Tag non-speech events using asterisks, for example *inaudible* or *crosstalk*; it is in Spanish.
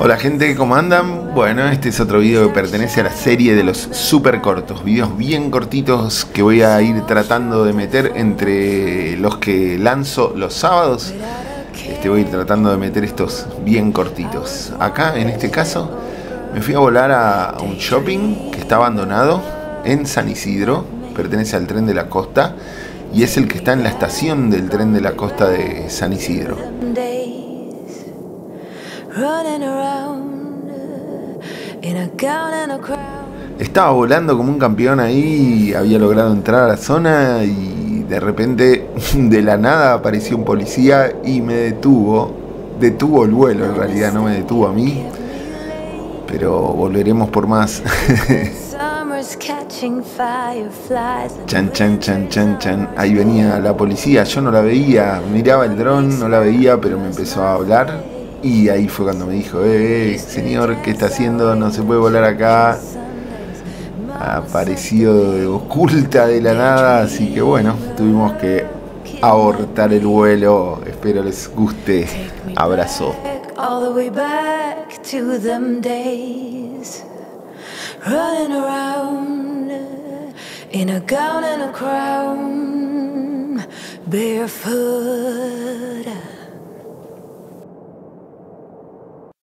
Hola gente, ¿cómo andan? Bueno, este es otro video que pertenece a la serie de los super cortos, videos bien cortitos que voy a ir tratando de meter entre los que lanzo los sábados. Este voy a ir tratando de meter estos bien cortitos. Acá, en este caso, me fui a volar a un shopping que está abandonado en San Isidro, pertenece al tren de la costa y es el que está en la estación del tren de la costa de San Isidro. Estaba volando como un campeón ahí, había logrado entrar a la zona y de repente *laughs* de la nada apareció un policía y me detuvo. Detuvo el vuelo, en realidad no me detuvo a mí. Pero volveremos por más. *laughs* Chan, chan, chan, chan, chan. Ahí venía la policía, yo no la veía, miraba el dron, no la veía, pero me empezó a hablar. Y ahí fue cuando me dijo, eh, eh, señor, ¿qué está haciendo? No se puede volar acá. Apareció oculta de la nada, así que bueno, tuvimos que abortar el vuelo. Espero les guste. Abrazo. All the way back to them days. Running around in a gown and a crown. Barefoot.